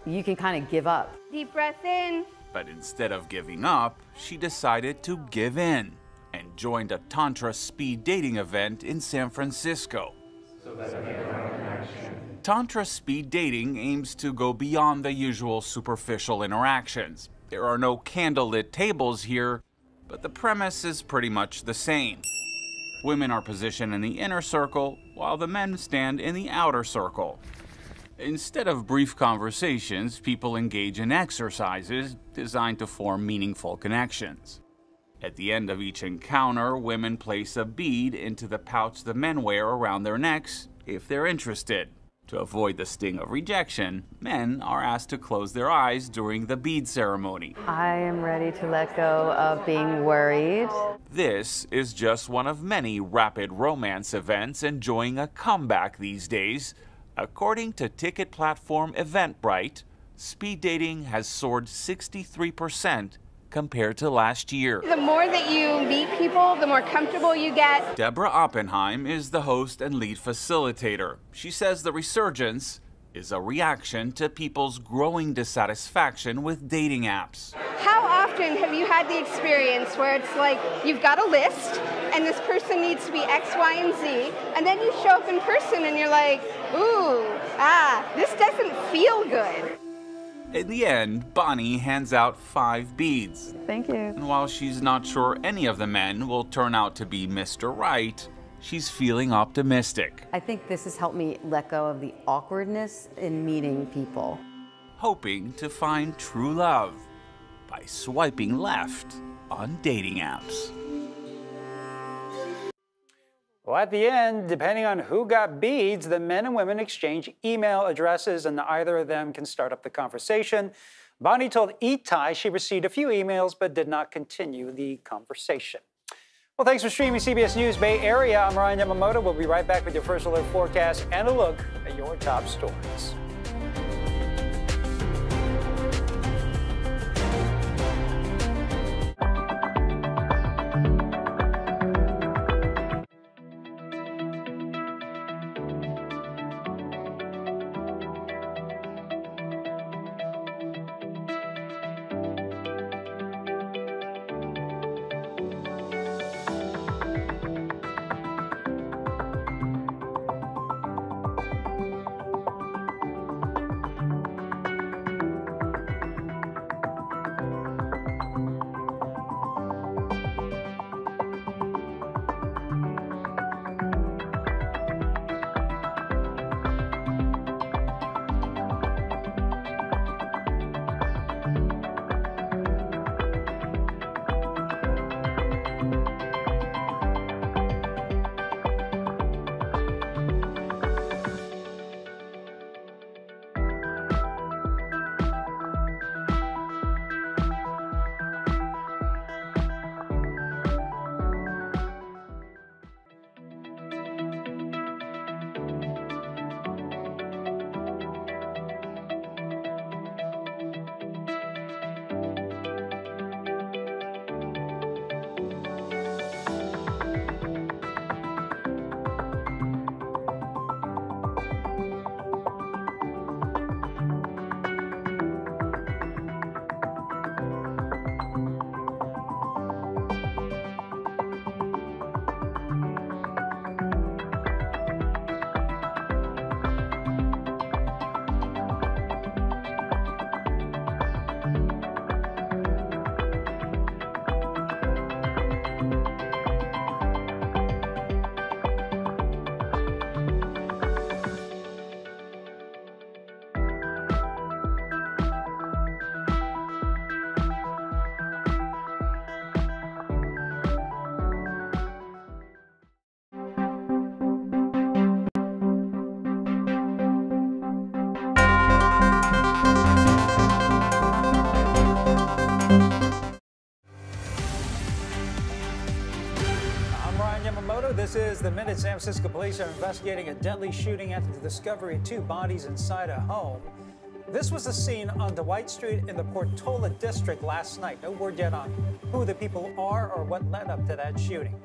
you can kind of give up. Deep breath in. But instead of giving up, she decided to give in and joined a Tantra speed dating event in San Francisco. Tantra speed dating aims to go beyond the usual superficial interactions. There are no candlelit tables here, but the premise is pretty much the same. Women are positioned in the inner circle, while the men stand in the outer circle. Instead of brief conversations, people engage in exercises designed to form meaningful connections. At the end of each encounter, women place a bead into the pouch the men wear around their necks if they're interested. To avoid the sting of rejection, men are asked to close their eyes during the bead ceremony. I am ready to let go of being worried. This is just one of many rapid romance events enjoying a comeback these days. According to ticket platform Eventbrite, speed dating has soared 63% compared to last year. The more that you meet people, the more comfortable you get. Deborah Oppenheim is the host and lead facilitator. She says the resurgence is a reaction to people's growing dissatisfaction with dating apps. How often have you had the experience where it's like you've got a list and this person needs to be X, Y, and Z, and then you show up in person and you're like, ooh, ah, this doesn't feel good. In the end, Bonnie hands out five beads. Thank you. And while she's not sure any of the men will turn out to be Mr. Right, she's feeling optimistic, I think this has helped me let go of the awkwardness in meeting people. hoping to find true love by swiping left on dating apps. Well, at the end, depending on who got beads, the men and women exchange email addresses and either of them can start up the conversation. Bonnie told Itay she received a few emails but did not continue the conversation. Well, thanks for streaming CBS News Bay Area. I'm Ryan Yamamoto. We'll be right back with your first alert forecast and a look at your top stories. The minute San Francisco police are investigating a deadly shooting after the discovery of two bodies inside a home. This was a scene on Dwight Street in the Portola district last night. No word yet on who the people are or what led up to that shooting.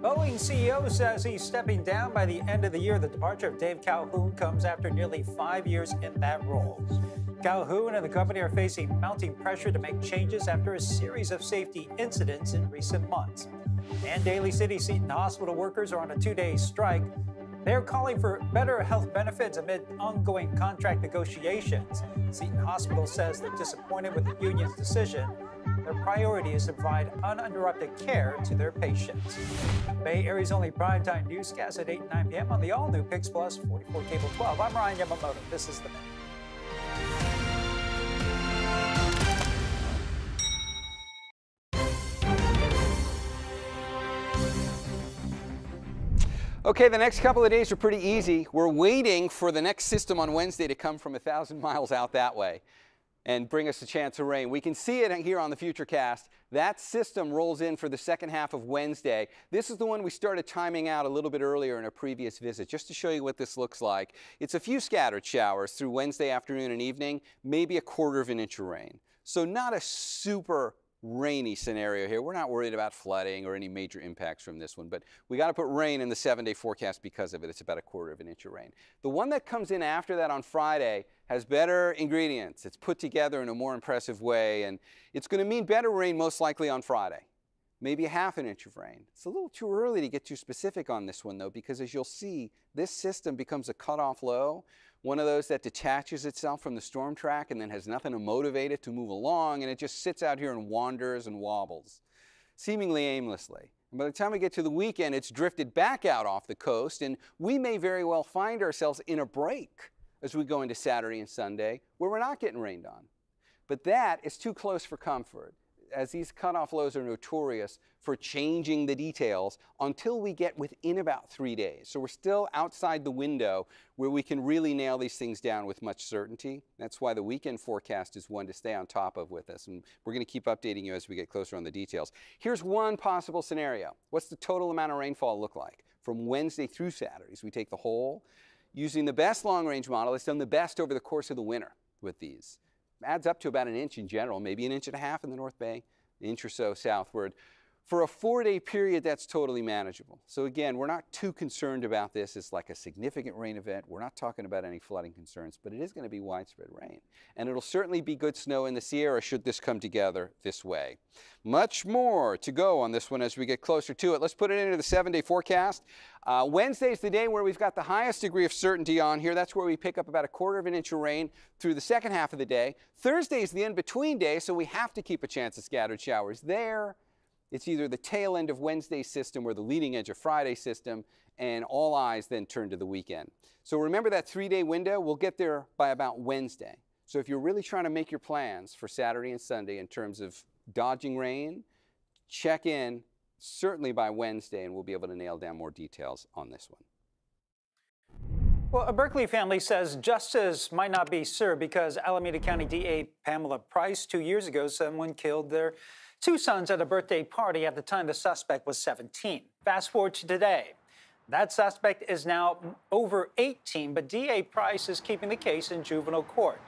Boeing CEO says he's stepping down by the end of the year. The departure of Dave Calhoun comes after nearly five years in that role. Calhoun and the company are facing mounting pressure to make changes after a series of safety incidents in recent months. And Daly City Seton Hospital workers are on a two day strike. They're calling for better health benefits amid ongoing contract negotiations. Seton Hospital says they're disappointed with the union's decision. Their priority is to provide uninterrupted care to their patients. Bay Area's only primetime newscast at 8 and 9 p.m. on the all new Pix Plus 44 Cable 12. I'm Ryan Yamamoto. This is The Minute. Okay, the next couple of days are pretty easy. We're waiting for the next system on Wednesday to come from a thousand miles out that way and bring us a chance of rain. We can see it here on the Futurecast. That system rolls in for the second half of Wednesday. This is the one we started timing out a little bit earlier in a previous visit, just to show you what this looks like. It's a few scattered showers through Wednesday afternoon and evening, maybe a quarter of an inch of rain. So not a super rainy scenario here. We're not worried about flooding or any major impacts from this one, but we got to put rain in the seven day forecast because of it. It's about a quarter of an inch of rain. The one that comes in after that on Friday has better ingredients. It's put together in a more impressive way, and it's going to mean better rain most likely on Friday. Maybe a half an inch of rain. It's a little too early to get too specific on this one, though, because as you'll see, this system becomes a cutoff low one of those that detaches itself from the storm track and then has nothing to motivate it to move along, and it just sits out here and wanders and wobbles, seemingly aimlessly. And by the time we get to the weekend, it's drifted back out off the coast, and we may very well find ourselves in a break as we go into Saturday and Sunday where we're not getting rained on. But that is too close for comfort as these cutoff lows are notorious for changing the details until we get within about three days. So we're still outside the window where we can really nail these things down with much certainty. That's why the weekend forecast is one to stay on top of with us. And we're going to keep updating you as we get closer on the details. Here's one possible scenario. What's the total amount of rainfall look like from Wednesday through Saturday? So we take the whole, using the best long range model, it's done the best over the course of the winter with these adds up to about an inch in general, maybe an inch and a half in the North Bay, an inch or so southward. For a four day period, that's totally manageable. So again, we're not too concerned about this It's like a significant rain event. We're not talking about any flooding concerns, but it is going to be widespread rain. And it'll certainly be good snow in the Sierra should this come together this way. Much more to go on this one as we get closer to it. Let's put it into the seven day forecast. Uh, Wednesday is the day where we've got the highest degree of certainty on here. That's where we pick up about a quarter of an inch of rain through the second half of the day. Thursday is the in between day, so we have to keep a chance of scattered showers there. It's either the tail end of Wednesday's system or the leading edge of Friday's system, and all eyes then turn to the weekend. So remember that three day window? We'll get there by about Wednesday. So if you're really trying to make your plans for Saturday and Sunday in terms of dodging rain, check in certainly by Wednesday, and we'll be able to nail down more details on this one. Well, a Berkeley family says justice might not be served because Alameda County DA Pamela Price, two years ago, someone killed their two sons at a birthday party at the time the suspect was 17. Fast forward to today. That suspect is now over 18, but DA Price is keeping the case in juvenile court.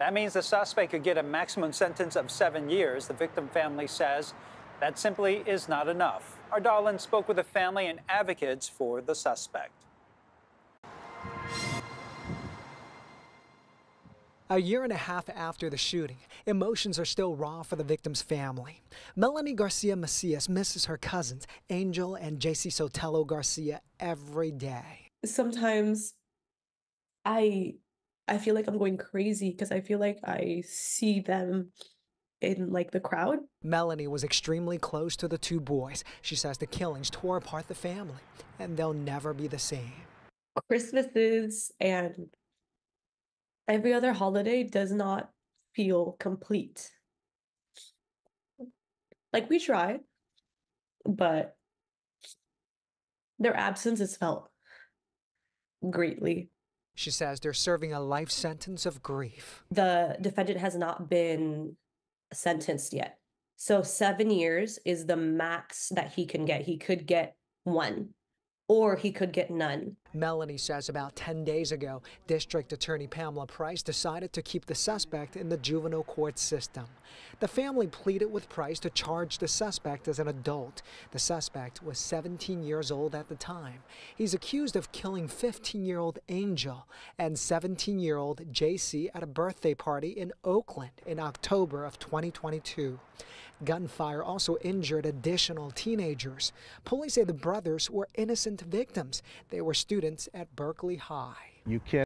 That means the suspect could get a maximum sentence of seven years. The victim family says that simply is not enough. Our Da Lin spoke with the family and advocates for the suspect. A year and a half after the shooting, emotions are still raw for the victim's family. Melanie Garcia Macias misses her cousins, Angel and JC Sotelo Garcia, every day. Sometimes I I feel like I'm going crazy because I feel like I see them in like the crowd. Melanie was extremely close to the two boys. She says the killings tore apart the family and they'll never be the same. Christmases and every other holiday does not feel complete. Like we try, but their absence is felt greatly. She says they're serving a life sentence of grief. The defendant has not been sentenced yet. So seven years is the max that he can get. He could get one, or he could get none. Melanie says about 10 days ago, District Attorney Pamela Price decided to keep the suspect in the juvenile court system. The family pleaded with Price to charge the suspect as an adult. The suspect was 17 years old at the time. He's accused of killing 15 year old Angel and 17 year old JC at a birthday party in Oakland in October of 2022. Gunfire also injured additional teenagers. Police say the brothers were innocent victims. They were students at Berkeley High. You can't